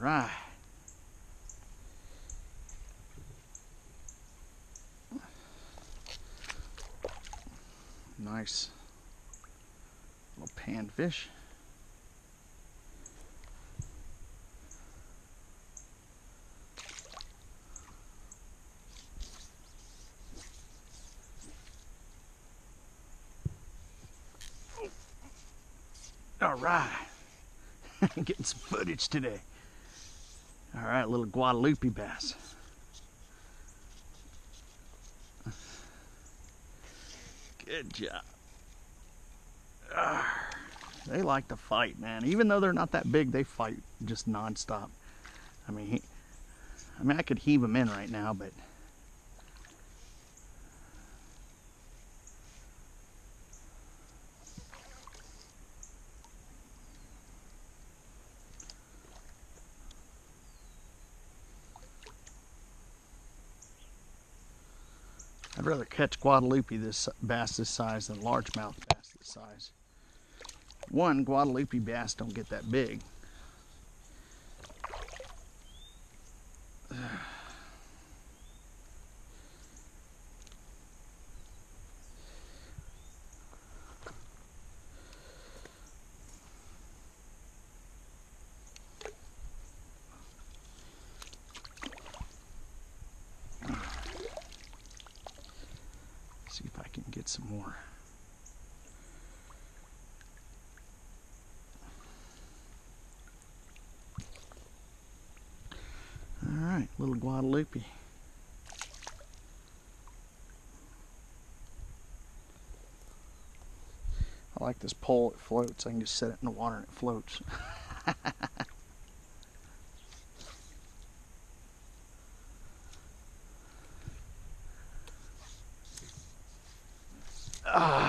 right. Nice little panfish. All right. Getting some footage today. All right, little Guadalupe bass. Good job. They like to fight, man. Even though they're not that big, they fight just nonstop. I mean, he, I mean, I could heave them in right now, but rather catch Guadalupe this bass this size than largemouth bass this size. One, Guadalupe bass don't get that big. See if I can get some more. All right, little Guadalupe. I like this pole, it floats. I can just set it in the water and it floats. ah,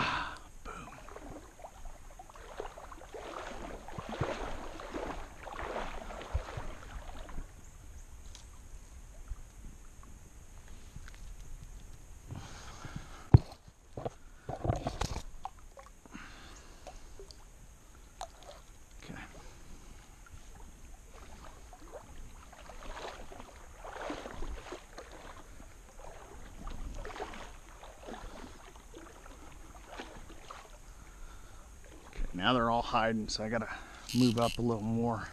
now they're all hiding, so I gotta move up a little more.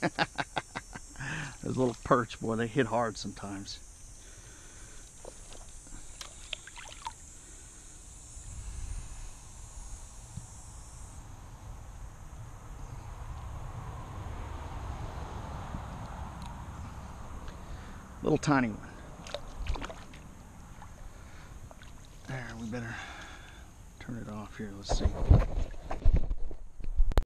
Those little perch, boy, they hit hard sometimes. Little tiny one. There, we better turn it off here. Let's see.